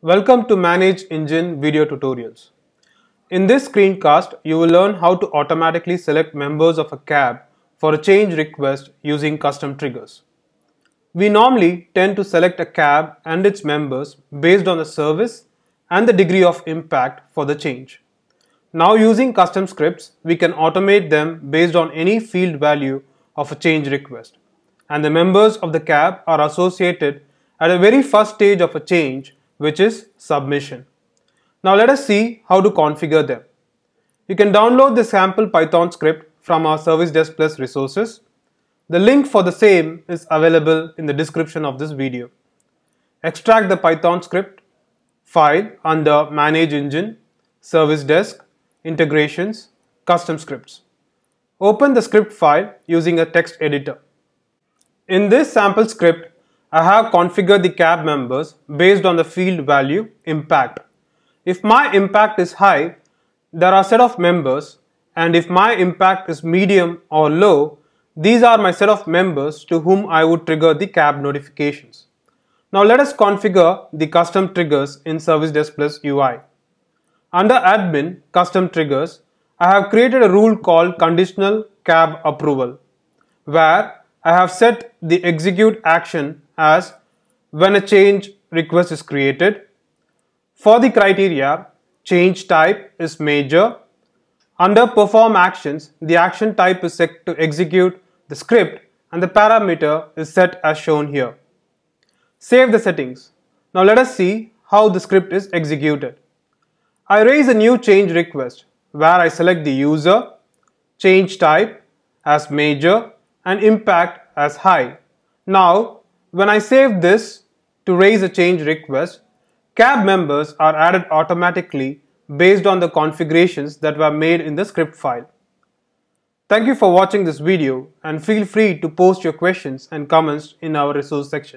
Welcome to Manage Engine video tutorials. In this screencast, you will learn how to automatically select members of a cab for a change request using custom triggers. We normally tend to select a cab and its members based on the service and the degree of impact for the change. Now using custom scripts, we can automate them based on any field value of a change request. And the members of the cab are associated at the very first stage of a change, which is submission. Now let us see how to configure them. You can download the sample Python script from our Service Desk Plus resources. The link for the same is available in the description of this video. Extract the Python script file under Manage Engine, Service Desk, Integrations, Custom Scripts. Open the script file using a text editor. In this sample script, I have configured the cab members based on the field value impact. If my impact is high, there are set of members and if my impact is medium or low, these are my set of members to whom I would trigger the cab notifications. Now let us configure the custom triggers in Service Desk Plus UI. Under admin custom triggers, I have created a rule called conditional cab approval where I have set the execute action as when a change request is created. For the criteria, change type is major. Under perform actions, the action type is set to execute the script and the parameter is set as shown here. Save the settings. Now let us see how the script is executed. I raise a new change request where I select the user, change type as major and impact as high. Now, when I save this to raise a change request, cab members are added automatically based on the configurations that were made in the script file. Thank you for watching this video and feel free to post your questions and comments in our resource section.